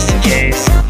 just in case.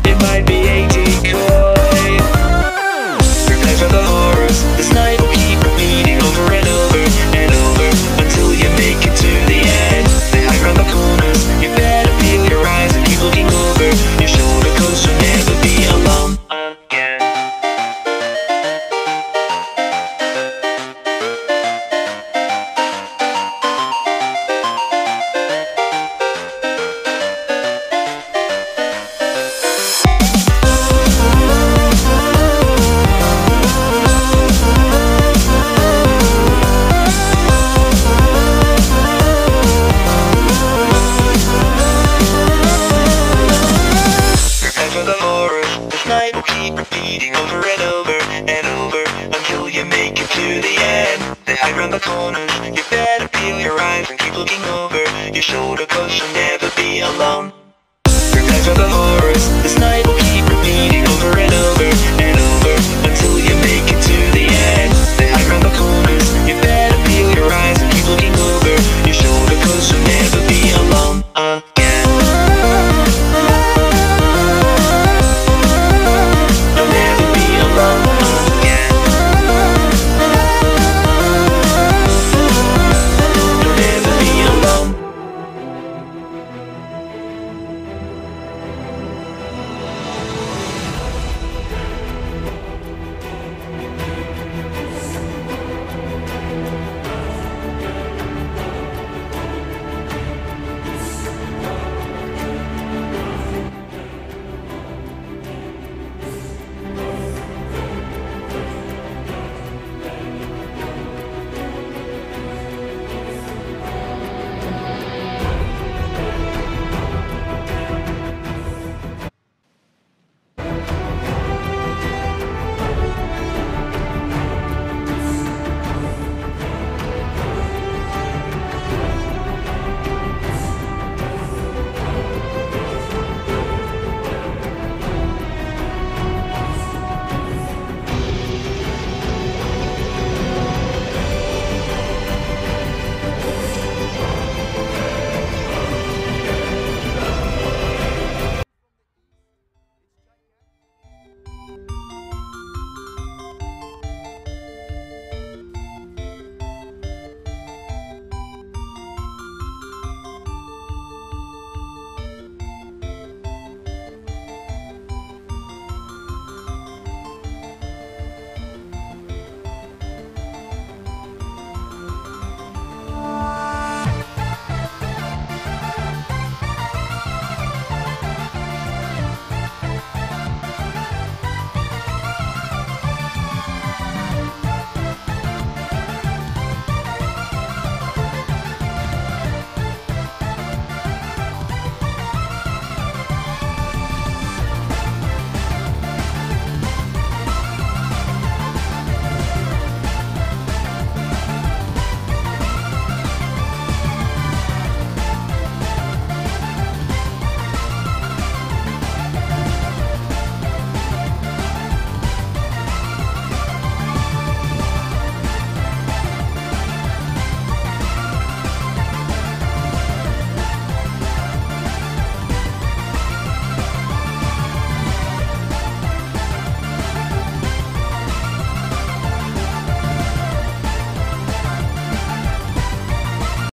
to the end. Then I around the corner. You better feel your eyes and keep looking over Your shoulder cause you'll never be alone. Prepare for the